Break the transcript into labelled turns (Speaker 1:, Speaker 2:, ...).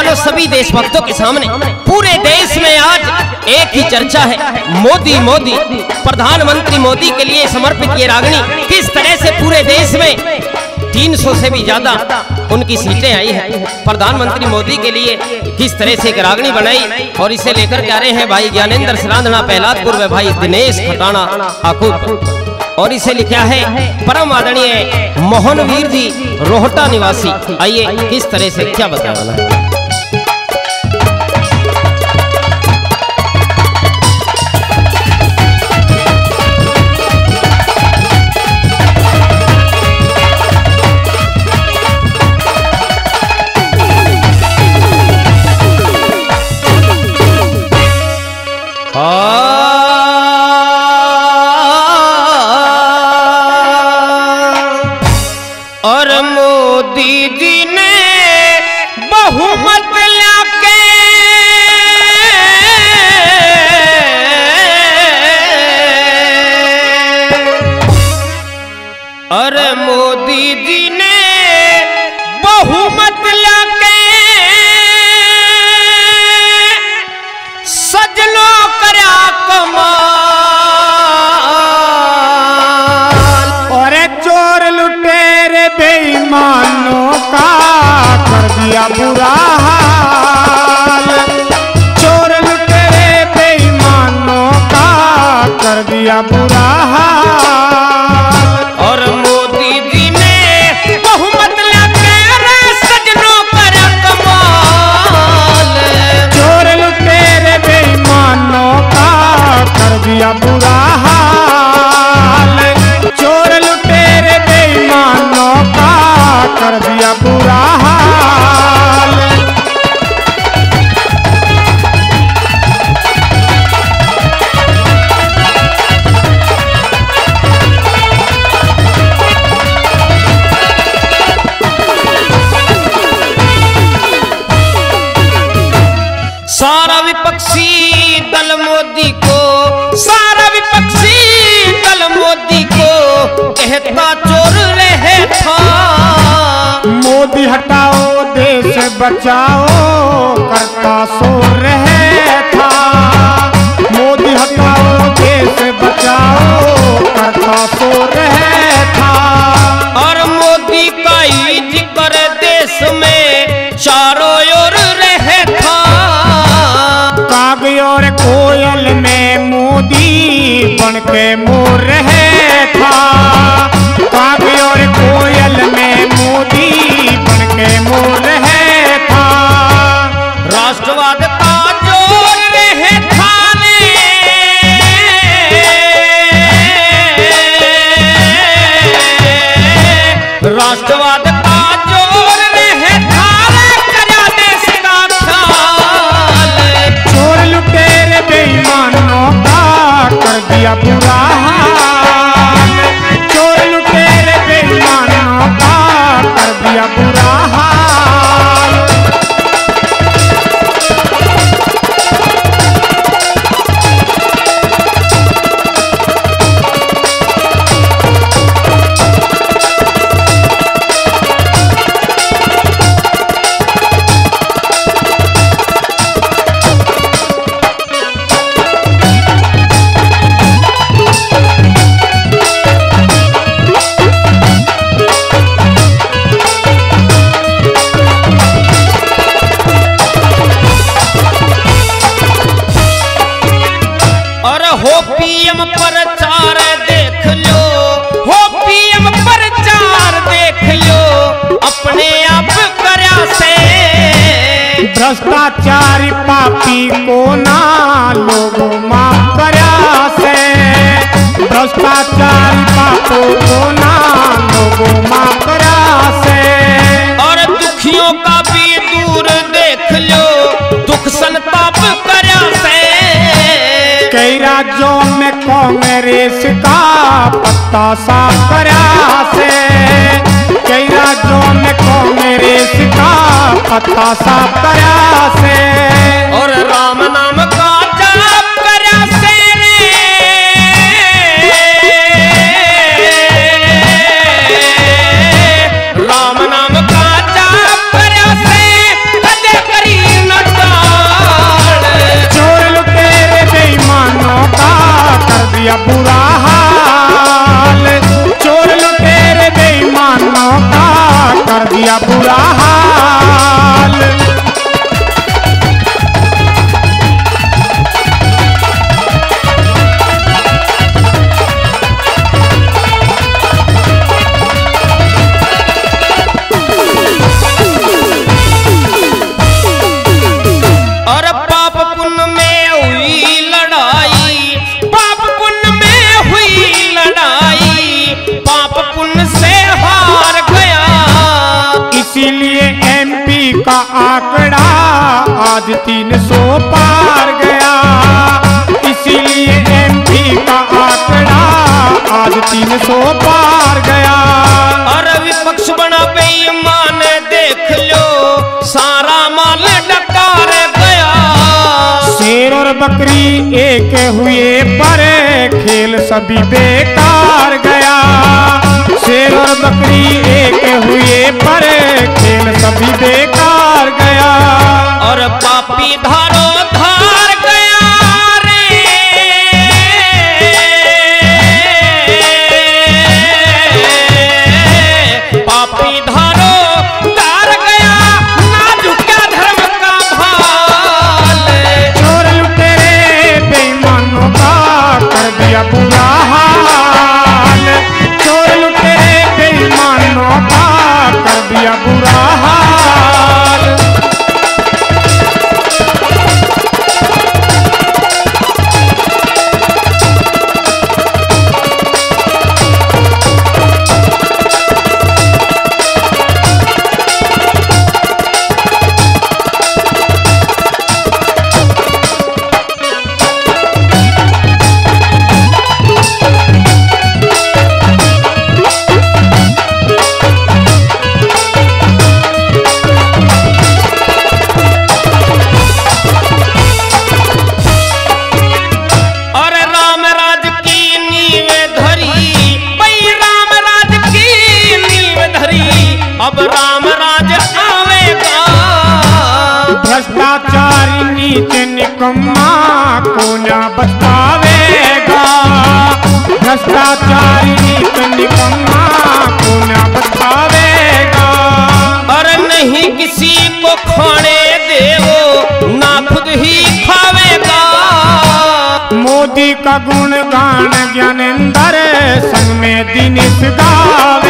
Speaker 1: मेहरबानों सभी देशभक्तों के सामने, पूरे देश में आज एक ही चर्चा है। मोदी मोदी, प्रधानमंत्री मोदी के लिए समर्पित ये रागनी किस तरह से पूरे देश में 300 से भी ज़्यादा उनकी सीटें आई है। प्रधानमंत्री मोदी के लिए किस तरह से एक रागनी बनाई और इसे लेकर के आ रहे हैं भाई ज्ञानेंद्र सरांधना पहलादपुर में भाई दिनेश खटाना आकुब और इसे लिखा है, परम आदरणीय मोहन वीर जी रोहटा निवासी। आइए किस तरह से क्या बताया और मोदी जी ने बहुमत लाके सजनो करा कमाल।
Speaker 2: और चोर लुटेरे बेईमानों का, कर दिया बुरा हाल। चोर लुटेरे बेईमानों का, कर दिया बुरा
Speaker 1: विपक्षी दल मोदी को, सारा विपक्षी दल मोदी को, कहता चोर रहे था।
Speaker 2: मोदी हटाओ, देश बचाओ, करता सो रहे था।
Speaker 1: मोर है था।
Speaker 2: काग और कोयल में मोदी बन मोर है था।
Speaker 1: राष्ट्रवाद का ज़ोर है था राष्ट्रवाद
Speaker 2: कई राज्यों में कांग्रेस का पत्ता साफ़ प्रयास से कई राज्यों में कांग्रेस का पत्ता साफ़ प्रयास से
Speaker 1: और राम नाम का
Speaker 2: आंकड़ा आज तीन सौ पार गया। इसीलिए एमपी का आंकड़ा आज तीन सौ पार गया।
Speaker 1: और विपक्ष बना बेईमान देख लो सारा माल डकार गया।
Speaker 2: शेर और बकरी एक हुए पर खेल सभी बेकार गया। शेर और बकरी एक हुए पर खेल सभी बेकार
Speaker 1: और पापी धारो
Speaker 2: निकम्मा को न बचावेगा भ्रष्टाचारी निकम्मा को न बचावेगा
Speaker 1: और नहीं किसी को खाने देवो ना खुद ही खावेगा।
Speaker 2: मोदी का गुणगान ज्ञानेंद्र संग में दिनेश गावे।